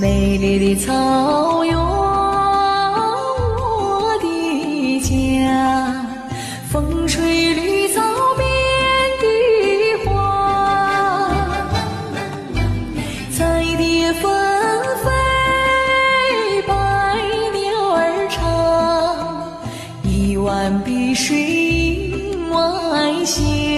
美丽的草原，我的家，风吹绿草遍地花，彩蝶纷飞，百鸟儿唱，一湾碧水映晚霞。